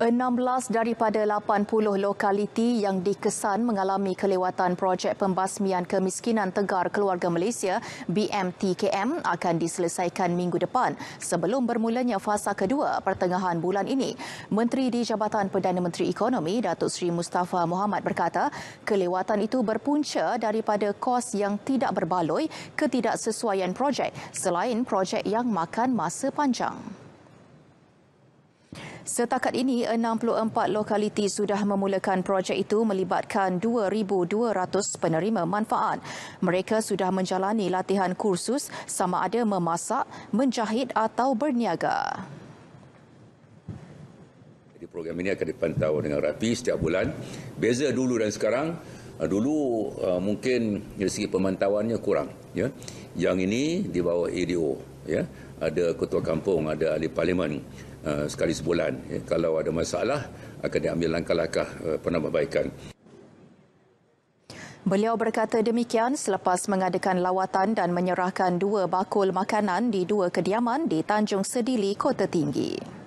16 daripada 80 lokaliti yang dikesan mengalami kelewatan projek pembasmian kemiskinan tegar keluarga Malaysia BMTKM akan diselesaikan minggu depan sebelum bermulanya fasa kedua pertengahan bulan ini. Menteri di Jabatan Perdana Menteri Ekonomi Datuk Seri Mustafa Muhammad berkata kelewatan itu berpunca daripada kos yang tidak berbaloi ketidaksesuaian projek selain projek yang makan masa panjang. Setakat ini, 64 lokaliti sudah memulakan projek itu melibatkan 2,200 penerima manfaat. Mereka sudah menjalani latihan kursus sama ada memasak, menjahit atau berniaga. Jadi program ini akan dipantau dengan rapi setiap bulan. Beza dulu dan sekarang, dulu uh, mungkin dari segi pemantauannya kurang. Ya. Yang ini di bawah ADO. Ya. Ada ketua kampung, ada ahli parlimen. Uh, sekali sebulan. Ya, kalau ada masalah, akan diambil langkah-langkah uh, penambahbaikan. Beliau berkata demikian selepas mengadakan lawatan dan menyerahkan dua bakul makanan di dua kediaman di Tanjung Sedili, Kota Tinggi.